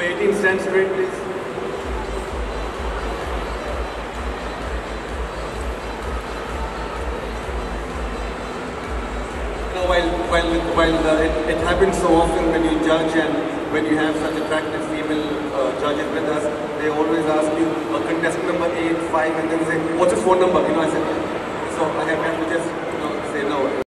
18 stand straight, please. You know, while, while, while uh, it, it happens so often when you judge and when you have such attractive female uh, judges with us, they always ask you, a contestant number 8, 5, and then say, what's his phone number? You know, I said,